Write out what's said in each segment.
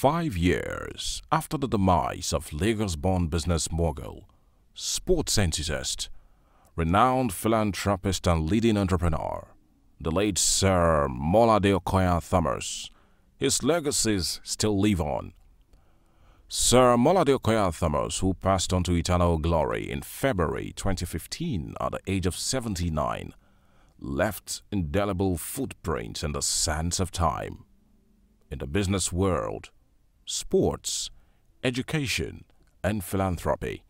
Five years after the demise of Lagos-born business mogul, sports enthusiast, renowned philanthropist and leading entrepreneur, the late Sir Molade Okoya Thomas, his legacies still live on. Sir Molade Okoya Thomas, who passed on to eternal glory in February 2015 at the age of 79, left indelible footprints in the sands of time in the business world, sports, education, and philanthropy.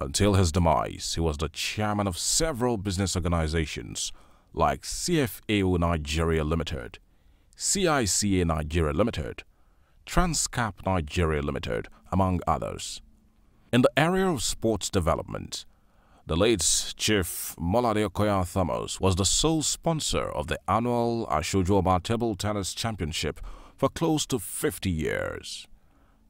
Until his demise, he was the chairman of several business organizations like CFAO Nigeria Limited, CICA Nigeria Limited, Transcap Nigeria Limited, among others. In the area of sports development, the late Chief Molade Okoya Thomas was the sole sponsor of the annual Asoju Oba Table Tennis Championship for close to 50 years.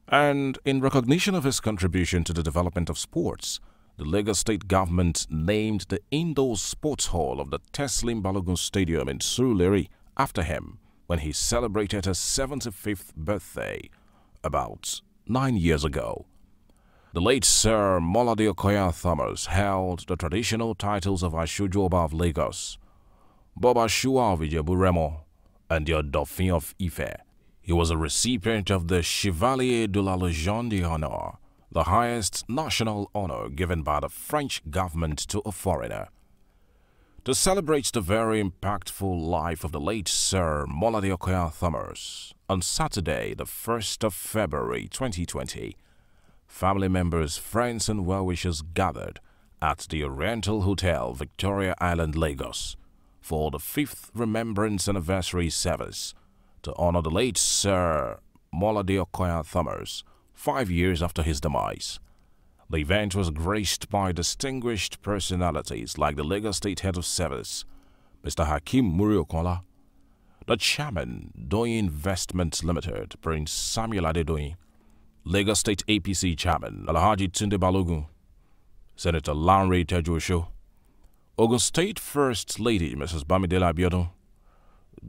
And in recognition of his contribution to the development of sports, the Lagos state government named the indoor sports hall of the Teslim Balogun Stadium in Surulere after him when he celebrated his 75th birthday about nine years ago. The late Sir Molade Okoya Thomas held the traditional titles of Asoju Oba of Lagos, Boba Shua of Ijebu and the Dauphin of Ife. He was a recipient of the Chevalier de la Légion d'Honneur, the highest national honor given by the French government to a foreigner. To celebrate the very impactful life of the late Sir Molade Okoya Thomas, on Saturday, the 1st of February 2020, family members, friends and well-wishers gathered at the Oriental Hotel, Victoria Island, Lagos, for the fifth Remembrance Anniversary service to honor the late Sir Molade Okoya Thomas five years after his demise. The event was graced by distinguished personalities like the Lagos State Head of Service, Mr. Hakim Muri-Okunola, the Chairman, Doyin Investments Limited, Prince Samuel Adedoyin, Lagos State APC Chairman Alhaji Tunde Balogun, Senator Lanre Tejuosho, Ogun State First Lady Mrs. Bamidele Abiodun,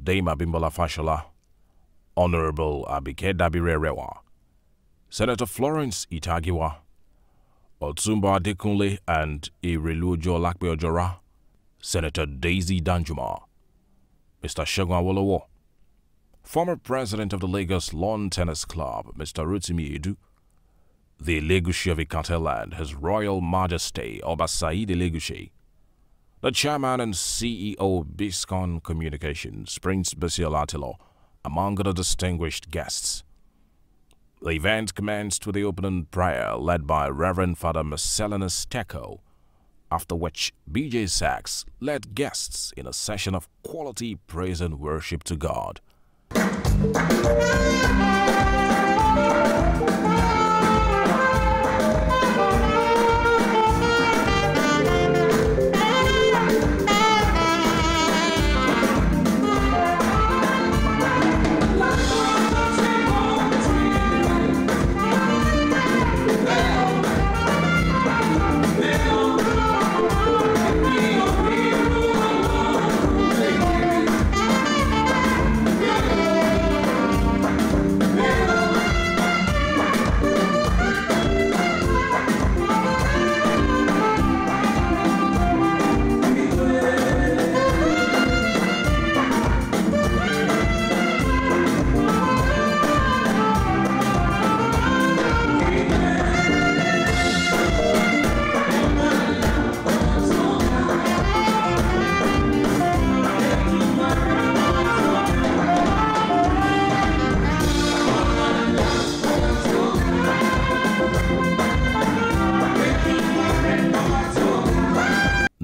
Dame Abimbola Fashola, Honorable Abike Dabiri-Erewa, Senator Florence Ita-Giwa, Otumba Adekunle and Irelujo Lakpe Senator Daisy Danjuma, Mr. Shegun Awolowo, former president of the Lagos Lawn Tennis Club, Mr. Rotimi Edu, the Elegushi of Ikateland, His Royal Majesty Oba Saheed Elegushi, the chairman and CEO of Biscon Communications, Prince Basil Attilo, among the distinguished guests. The event commenced with the opening prayer led by Reverend Father Marcellinus Teko, after which BJ Sax led guests in a session of quality praise and worship to God.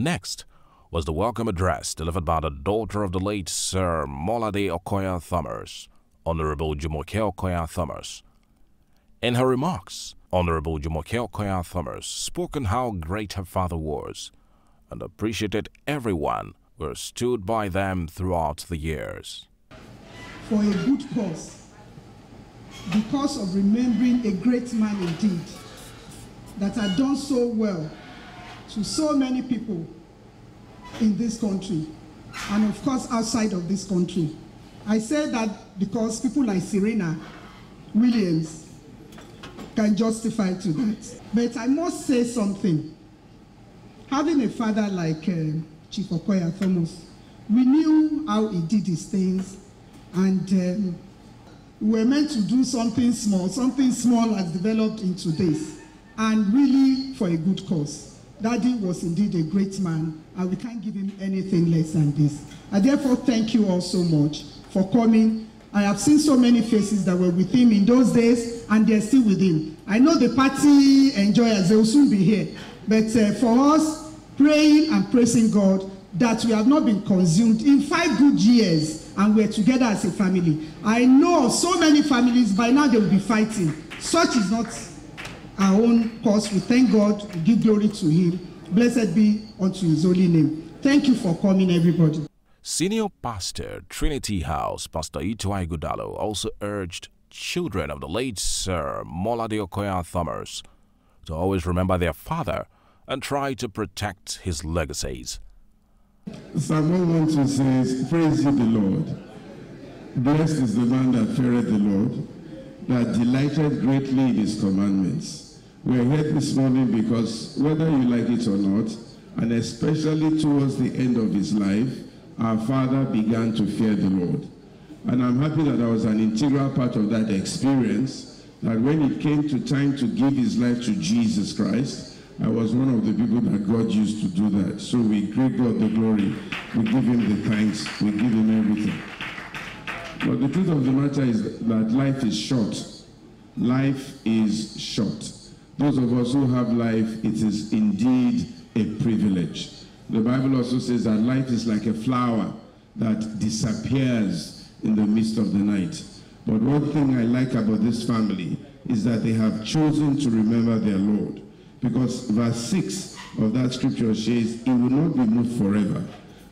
Next was the welcome address delivered by the daughter of the late Sir Molade Okoya Thomas, Honorable Jumoke Okoya Thomas. In her remarks, Honorable Jumoke Okoya Thomas spoke on how great her father was and appreciated everyone who stood by them throughout the years. For a good cause, because of remembering a great man indeed that had done so well to so many people in this country and of course outside of this country. I say that because people like Serena Williams can justify to that. But I must say something. Having a father like uh, Chief Okoya Thomas, we knew how he did his things, and um, we were meant to do something small. Something small has developed into this, and really for a good cause. Daddy was indeed a great man, and we can't give him anything less than this. I therefore thank you all so much for coming. I have seen so many faces that were with him in those days, and they're still with him. I know the party enjoyers, they will soon be here. But uh, for us, praying and praising God that we have not been consumed in five good years and we're together as a family. I know so many families, by now they will be fighting. Such is not our own cause. We thank God, we give glory to Him. Blessed be unto His holy name. Thank you for coming, everybody. Senior Pastor, Trinity House, Pastor Ituah Ighodalo, also urged children of the late Sir Molade Okoya Thomas to always remember their father and try to protect his legacies. Psalm 112 says, Praise ye the Lord. Blessed is the man that feareth the Lord, that delighteth greatly in his commandments. We are here this morning because whether you like it or not, and especially towards the end of his life, our father began to fear the Lord. And I'm happy that I was an integral part of that experience, that when it came to time to give his life to Jesus Christ, I was one of the people that God used to do that. So we give God the glory. We give him the thanks. We give him everything. But the truth of the matter is that life is short. Life is short. Those of us who have life, it is indeed a privilege. The Bible also says that life is like a flower that disappears in the midst of the night. But one thing I like about this family is that they have chosen to remember their Lord. Because verse 6 of that scripture says, It will not be moved forever.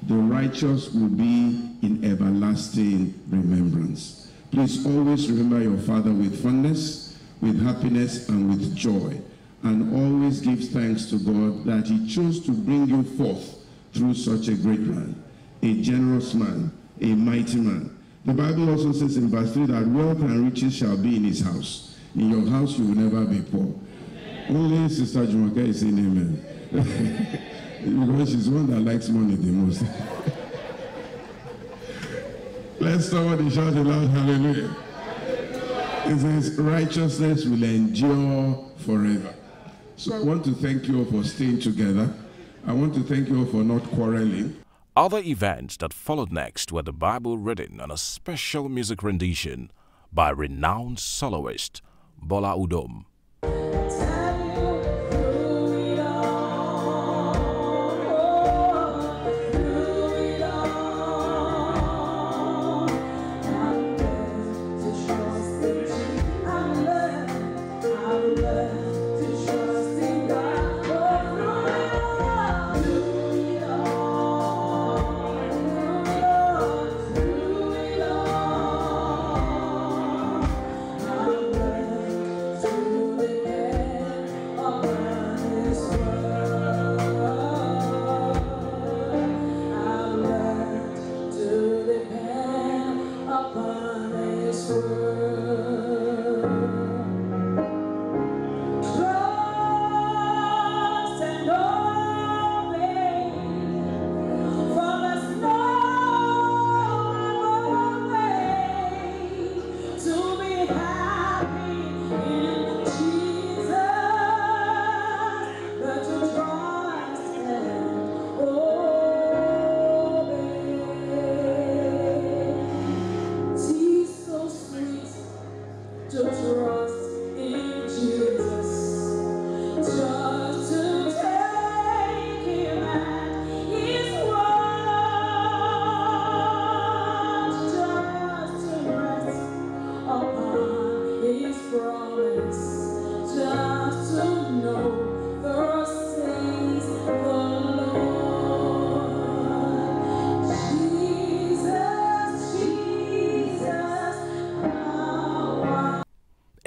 The righteous will be in everlasting remembrance. Please always remember your father with fondness, with happiness, and with joy. And always give thanks to God that he chose to bring you forth through such a great man, a generous man, a mighty man. The Bible also says in verse 3 that wealth and riches shall be in his house. In your house you will never be poor. Only Sister Jumoke is saying amen. because she's one that likes money the most. Let somebody shout aloud, hallelujah. It says, righteousness will endure forever. So I want to thank you all for staying together. I want to thank you all for not quarreling. Other events that followed next were the Bible reading and a special music rendition by renowned soloist Bola Udom.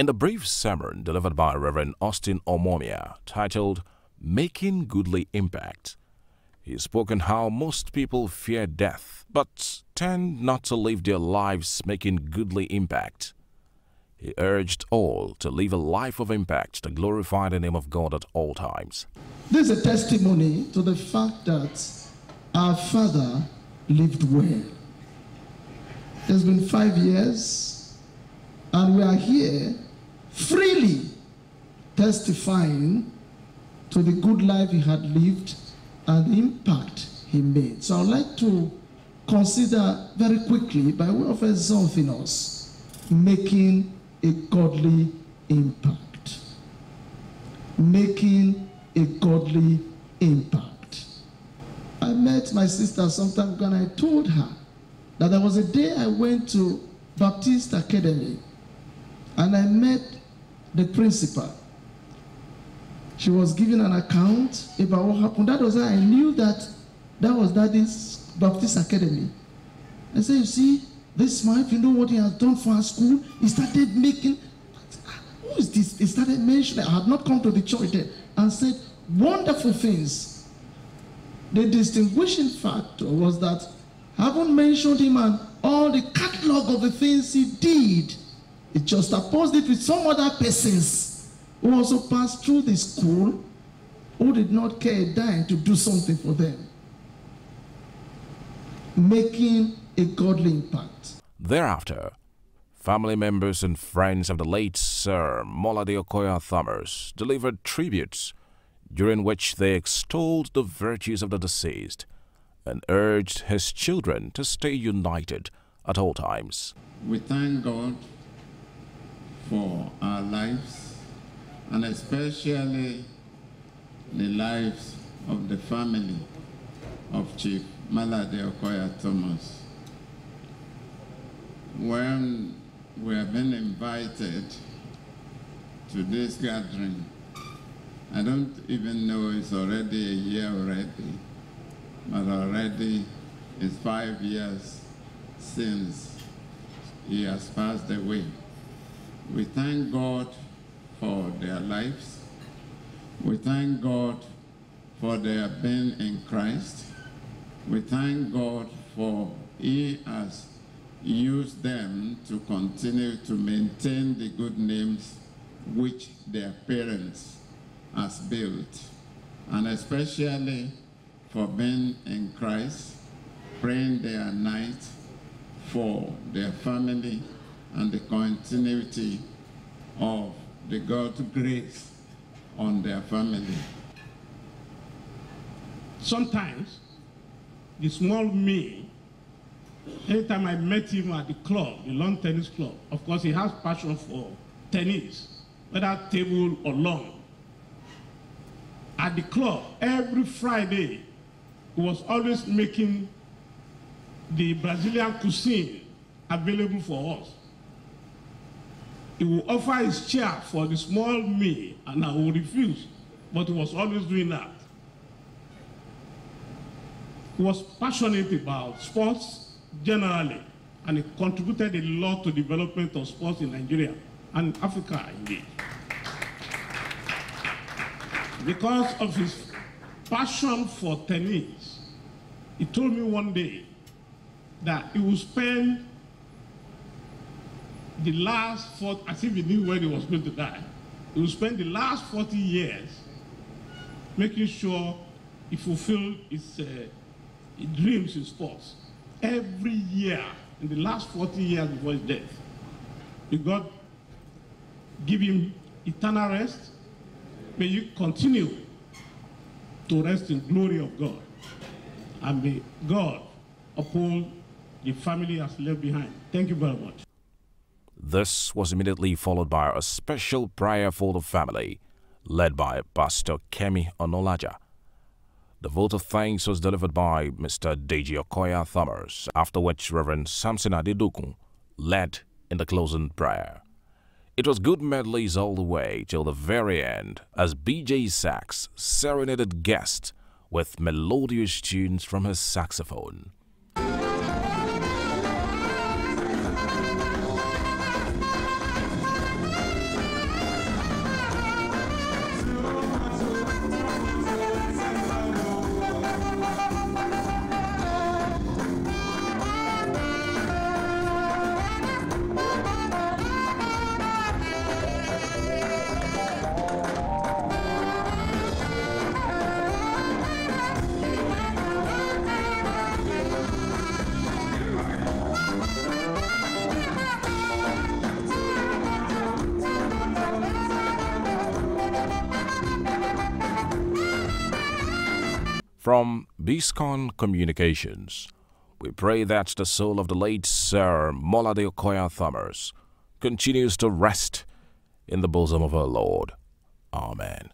In the brief sermon delivered by Reverend Austin Omomia titled Making Goodly Impact, he spoke on how most people fear death but tend not to live their lives making goodly impact. he urged all to live a life of impact to glorify the name of God at all times. This is a testimony to the fact that our father lived well. It's been five years, and we are here freely testifying to the good life he had lived and the impact he made. So I'd like to consider very quickly, by way of exalting us, making a godly impact. Making a godly impact. I met my sister sometime ago and I told her that there was a day I went to Baptist Academy and I met the principal. She was giving an account about what happened. That was how I knew that that was Daddy's Baptist Academy. I said, You see, this man, you know what he has done for our school, he started making. Who is this? He started mentioning. I had not come to the church then and said wonderful things. The distinguishing factor was that having mentioned him and all the catalog of the things he did, it just opposed it with some other persons who also passed through the school who did not care a dime to do something for them. Making a godly impact. Thereafter, family members and friends of the late Sir Molade Okoya Thomas delivered tributes during which they extolled the virtues of the deceased and urged his children to stay united at all times. We thank God for our lives and especially the lives of the family of Chief Molade Okoya Thomas. When we have been invited to this gathering, I don't even know it's already a year already, but already it's five years since he has passed away. We thank God for their lives. We thank God for their being in Christ. We thank God for he has used them to continue to maintain the good names which their parents has built, and especially for being in Christ, praying their night for their family and the continuity of the God's grace on their family. Sometimes, the small me, anytime I met him at the club, the lawn tennis club, of course he has passion for tennis, whether table or lawn. At the club, every Friday, he was always making the Brazilian cuisine available for us. He will offer his chair for the small me, and I will refuse, but he was always doing that. He was passionate about sports generally, and he contributed a lot to the development of sports in Nigeria and Africa indeed. Because of his passion for tennis, he told me one day that he would spend the last 40, as if he knew when he was going to die, he would spend the last 40 years making sure he fulfilled his, uh, his dreams in sports. Every year, in the last 40 years before his death, may God give him eternal rest. May you continue to rest in glory of God. And may God uphold the family has left behind. Thank you very much. This was immediately followed by a special prayer for the family, led by Pastor Kemi Onolaja. The vote of thanks was delivered by Mr. Deji Okoya Thomas, after which Reverend Samson Adedokun led in the closing prayer. It was good medleys all the way till the very end as BJ Sax serenaded guests with melodious tunes from his saxophone. From Biscon Communications, we pray that the soul of the late Sir Molade Okoya Thomas continues to rest in the bosom of our Lord. Amen.